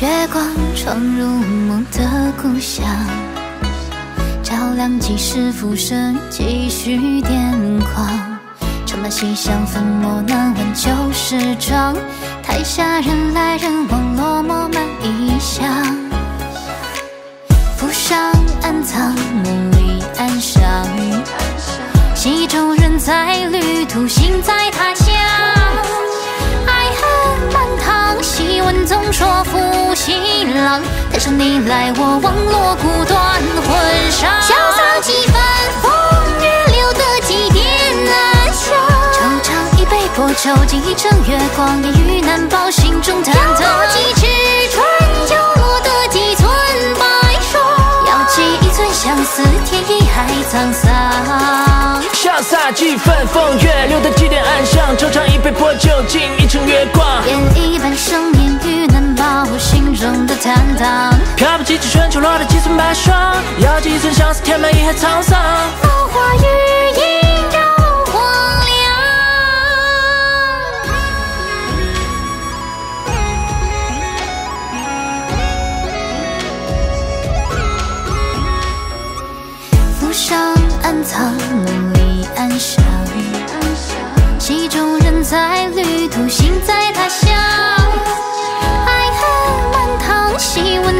月光闯入梦的故乡，照亮几世浮生，几许癫狂。长满西厢粉墨难挽旧时妆，台下人来人往，落寞满衣裳。浮上暗藏，梦里暗香。戏中人在旅途，心在总说负心郎。台上你来我往，锣鼓断魂伤。潇洒几番，风月留得几点暗香。愁尝一杯薄酒，敬一城月光，烟雨难保，心中忐忑。要几尺春秋，落得几寸白霜。要记一寸相思，天意还沧桑。潇洒几分，风月留得几点暗香。惆怅一杯薄酒，敬一城月光。演一半生烟雨难保，心中的坦荡。飘不几尺春秋，落得几寸白霜。要几寸相思，填满一海沧桑。风花雨影照荒凉。浮生暗藏，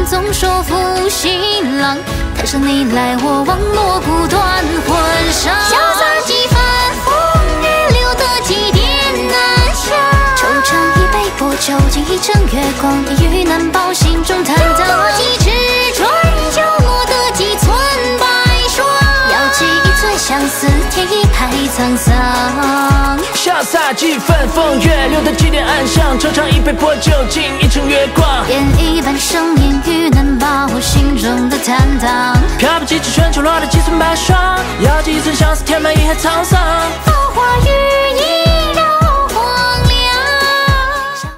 总说负心郎。台上你来我往，锣鼓断魂伤。潇洒几番，风月留得几点难香。惆怅一杯薄酒，敬一城月光，烟雨难保，心中坦荡。要多几尺春秋，落得几寸白霜。要寄一寸相思，天意还沧桑。潇洒几分，风月留得几点暗香。惆怅一杯薄酒，敬一城月光。烟一半生烟雨难保，心中的坦荡。漂泊几尺春秋，落得几寸白霜。咬紧一寸相思，填满一海沧桑。